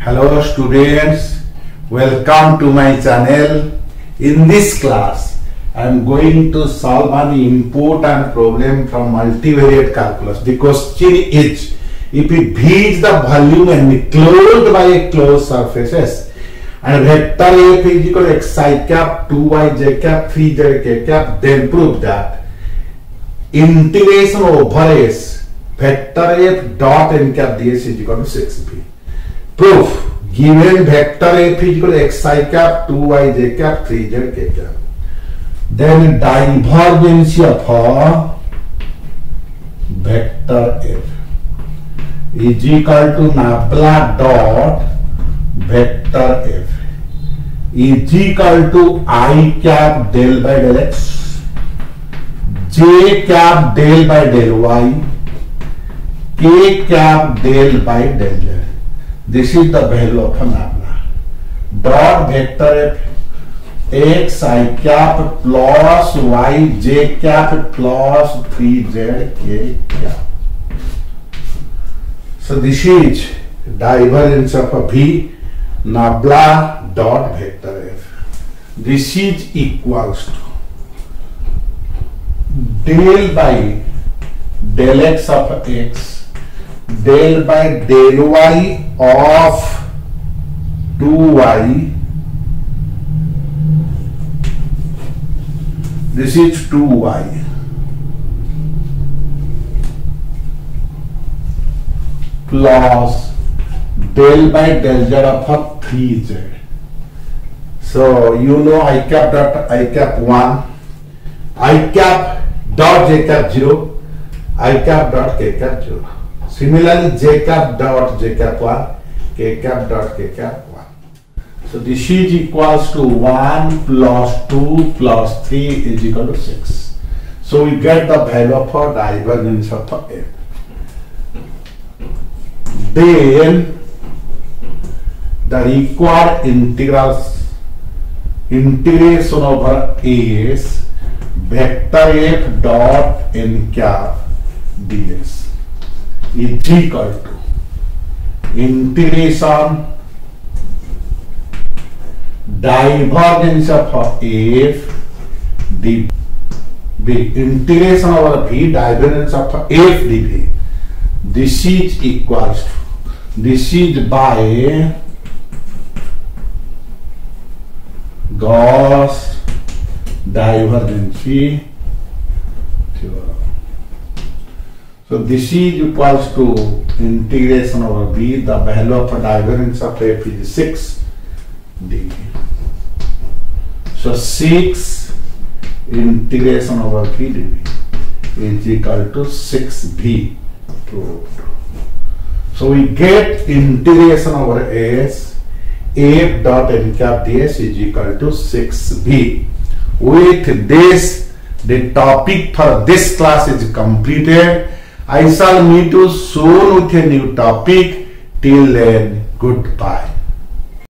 Hello students, welcome to my channel. In this class, I am going to solve an important problem from multivariate calculus. The question is, if we is the volume and closed by a closed surfaces, and vector A is equal to xi cap, 2y j cap, 3z k cap, then prove that integration over S, vector F dot n cap ds is equal to 6b. proof given vector f is equal to xi cap 2yj cap 3z k cap then divergence of a vector f is equal to nabla dot vector f is equal to i cap del by del x j cap del by del y k cap del by del this is the value of nabla dot vector F x Sai cap plus y j cap plus three z k cap so this is divergence of a भी nabla dot vector F this is equals to del by del x of x del by del y of 2y this is 2y plus del by del z of 3z so you know i cap dot i cap 1 i cap dot j cap 0 i cap dot k cap 0 Similarly, j cap dot j cap 1, k cap dot k cap 1. So this is equals to 1 plus 2 plus 3 is equal to 6. So we get the value for divergence of A. Then the required integrals integration over A is vector f dot n cap ds is equal to integration divergence of f dv. Integration over v divergence of f dv. This is equals to, this is by Gauss divergence theorem. So this is equals to integration over B, the value of a divergence of F is 6 D. So 6 integration over B dV is equal to 6 b. So we get integration over S F dot n cap ds is equal to 6B. With this, the topic for this class is completed. I shall meet you soon with a new topic. Till then, goodbye.